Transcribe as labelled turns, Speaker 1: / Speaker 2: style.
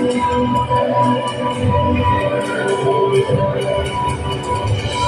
Speaker 1: i you sorry.